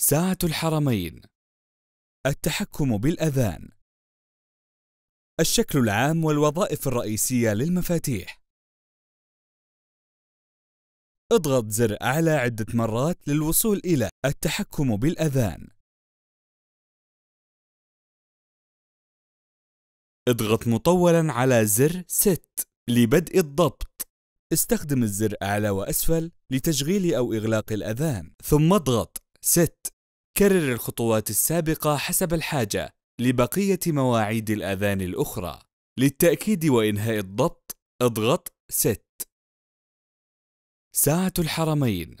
ساعة الحرمين. التحكم بالأذان. الشكل العام والوظائف الرئيسية للمفاتيح. اضغط زر أعلى عدة مرات للوصول إلى التحكم بالأذان. اضغط مطولا على زر ست لبدء الضبط. استخدم الزر أعلى وأسفل لتشغيل أو إغلاق الأذان. ثم اضغط ست. كرر الخطوات السابقة حسب الحاجة لبقية مواعيد الأذان الأخرى. للتأكيد وإنهاء الضبط اضغط ست. ساعة الحرمين.